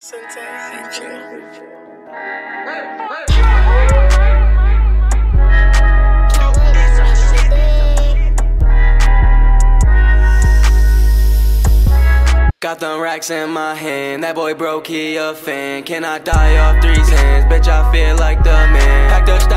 Got them racks in my hand, that boy broke, he a fan. Can I die off three hands? Bitch, I feel like the man. Pack touchdown,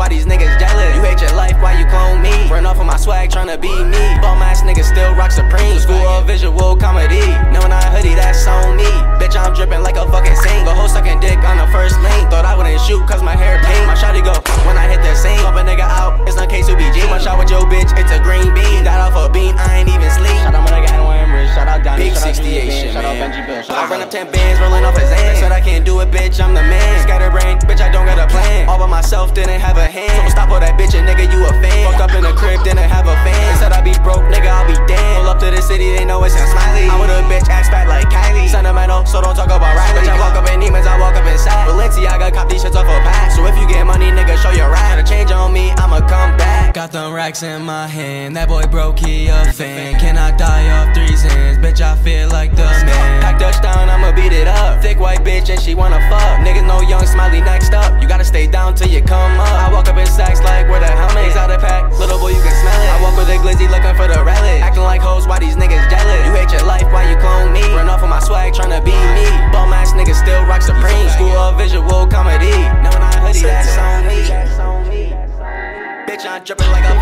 why these niggas jealous? You hate your life, why you clone me? Run off of my swag, tryna be me. Bum ass niggas still rock supreme. School of visual comedy. Knowing I hoodie, that's on me. Bitch, I'm dripping like a fucking saint. The whole sucking dick on the first lane. Thought I wouldn't shoot cause my hair pink. My shotty go when I hit the scene. Bump a nigga out, it's no case to BG. One shot with your bitch, it's a green bean. Got off a bean, I ain't even sleep. Shout out my nigga N1 Rich, shout out Donnie, Big shout out 68 Jimmy shit, Bean, shout out. Benji Bill, shout I out run up 10 bands, rolling off his hand. Said I can't do it, bitch, I'm the man. Myself, didn't have a hand. So stop all that bitch, and nigga, you a fan. Fucked up in the crib, didn't have a fan. They said I be broke, nigga, I'll be damned. Pull up to the city, they know it's in Smiley. I'm with a bitch, ass fat like Kylie. Sentimental, so don't talk about Riley. Bitch, I walk up in demons, I walk up in inside. Balenciaga, cop these shits off a pack. So if you get money, nigga, show your. Got a change on me, I'ma come back. Got them racks in my hand, that boy broke, he a fan. Can I die off three hands? Bitch, I feel like the man. Pack touchdown, I'ma beat it up. Thick white bitch, and she wanna fuck. Niggas know Yung Smiley down till you come up. I walk up in sacks like where the helmet is out of pack. Little boy, you can smell it. I walk with a glizzy looking for the relic. Acting like hoes, why these niggas jealous? You hate your life, why you clone me? Run off of my swag, tryna be me. Bum ass niggas still rock supreme. School of visual comedy. Knowing I hoodie, that's on me. Bitch, I'm dripping like a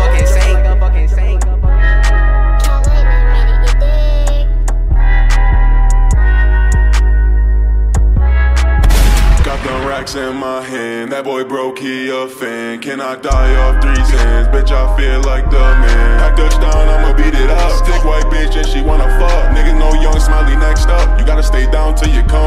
In my hand, that boy broke, he a fan. Can I die off three hands? Bitch, I feel like the man. Pack touchdown, I'ma beat it up. Stick white bitch and she wanna fuck. Nigga, no Yung Smiley next up. You gotta stay down till you come.